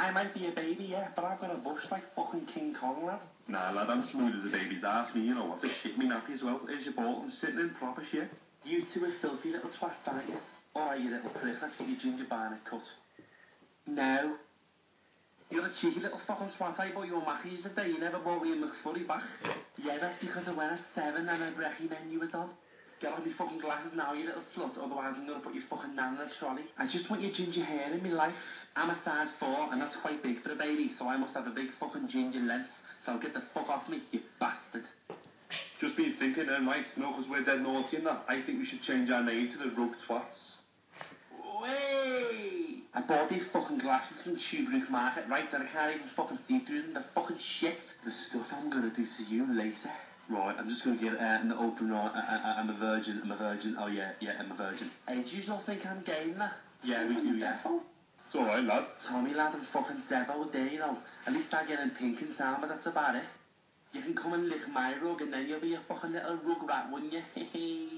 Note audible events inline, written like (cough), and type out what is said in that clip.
I might be a baby, yeah, but I've got a bush like fucking King Kong, lad. Nah, lad, I'm smooth as a baby's ass, me, you know what, to shit me nappy as well. Here's your ball, I'm sitting in proper shit. You two are filthy little twats, aren't you? Alright, you little prick, let's get your ginger barnet cut. No. You're a cheeky little fucking twat, I bought you a Mackey's today. you never bought me a McFlurry back. Yeah, that's because I went at seven and a brekkie menu was on. Get off me fucking glasses now, you little slut. Otherwise, I'm gonna put your fucking nan in a trolley. I just want your ginger hair in my life. I'm a size four, and that's quite big for a baby, so I must have a big fucking ginger length. So get the fuck off me, you bastard. Just been thinking, uh, mate, no, because we're dead naughty and that. I think we should change our name to the Rug Twats. Way! I bought these fucking glasses from Tuebrook Market, right, and I can't even fucking see through them. They're fucking shit. The stuff I'm gonna do to you later. Right, I'm just gonna get uh, an open right. I, I, I'm a virgin, I'm a virgin. Oh yeah, yeah, I'm a virgin. Hey, do you all think I'm gay that? Yeah, we do, yeah. It's alright, lad. Tommy lad and fucking Zevo there, you know. At least I get in pink and time, but that's about it. You can come and lick my rug and then you'll be a fucking little rug rat, wouldn't you? (laughs)